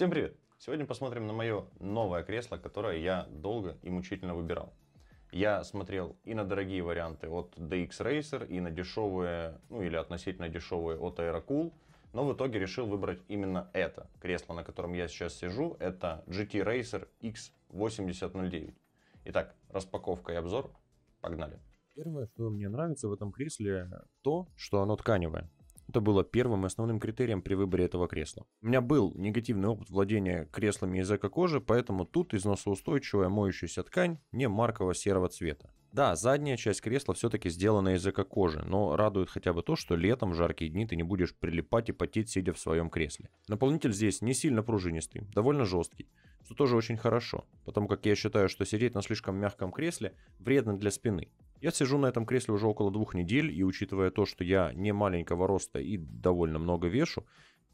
Всем привет! Сегодня посмотрим на мое новое кресло, которое я долго и мучительно выбирал. Я смотрел и на дорогие варианты от DX Racer, и на дешевые, ну или относительно дешевые от Aerocool, но в итоге решил выбрать именно это. Кресло, на котором я сейчас сижу, это GT Racer X8009. Итак, распаковка и обзор. Погнали. Первое, что мне нравится в этом кресле, то, что оно тканевое. Это было первым и основным критерием при выборе этого кресла. У меня был негативный опыт владения креслами из эко-кожи, поэтому тут износоустойчивая моющаяся ткань не маркового серого цвета. Да, задняя часть кресла все-таки сделана из эко-кожи, но радует хотя бы то, что летом в жаркие дни ты не будешь прилипать и потеть, сидя в своем кресле. Наполнитель здесь не сильно пружинистый, довольно жесткий, что тоже очень хорошо, потому как я считаю, что сидеть на слишком мягком кресле вредно для спины. Я сижу на этом кресле уже около двух недель, и учитывая то, что я не маленького роста и довольно много вешу,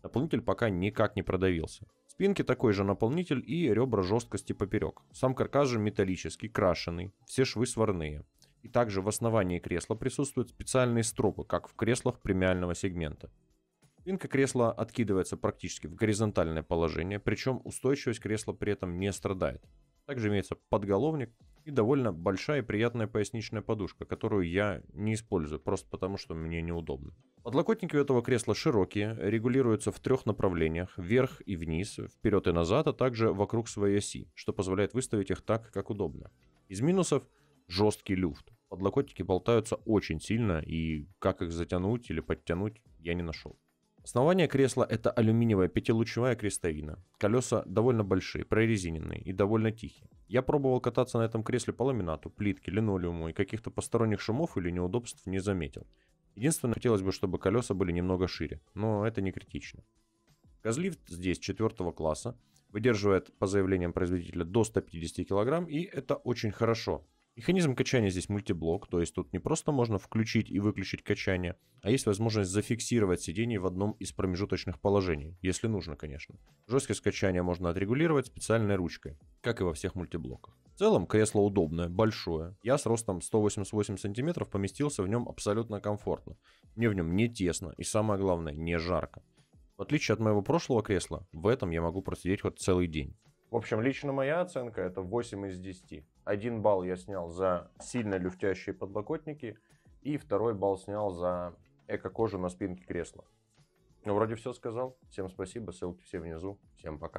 наполнитель пока никак не продавился. Спинки такой же наполнитель и ребра жесткости поперек. Сам каркас же металлический, крашеный, все швы сварные. И также в основании кресла присутствуют специальные стропы, как в креслах премиального сегмента. Спинка кресла откидывается практически в горизонтальное положение, причем устойчивость кресла при этом не страдает. Также имеется подголовник и довольно большая и приятная поясничная подушка, которую я не использую, просто потому что мне неудобно. Подлокотники у этого кресла широкие, регулируются в трех направлениях, вверх и вниз, вперед и назад, а также вокруг своей оси, что позволяет выставить их так, как удобно. Из минусов жесткий люфт. Подлокотники болтаются очень сильно, и как их затянуть или подтянуть, я не нашел. Основание кресла это алюминиевая пятилучевая крестовина. Колеса довольно большие, прорезиненные и довольно тихие. Я пробовал кататься на этом кресле по ламинату, плитке, линолеуму и каких-то посторонних шумов или неудобств не заметил. Единственное, хотелось бы, чтобы колеса были немного шире, но это не критично. Газлифт здесь четвертого класса, выдерживает по заявлениям производителя до 150 кг, и это очень хорошо, Механизм качания здесь мультиблок, то есть тут не просто можно включить и выключить качание, а есть возможность зафиксировать сиденье в одном из промежуточных положений, если нужно, конечно. Жесткость качания можно отрегулировать специальной ручкой, как и во всех мультиблоках. В целом кресло удобное, большое. Я с ростом 188 см поместился в нем абсолютно комфортно. Мне в нем не тесно и самое главное, не жарко. В отличие от моего прошлого кресла, в этом я могу просидеть хоть целый день. В общем, лично моя оценка это 8 из 10. Один балл я снял за сильно люфтящие подлокотники, и второй балл снял за эко-кожу на спинке кресла. Ну, вроде все сказал. Всем спасибо, ссылки все внизу. Всем пока.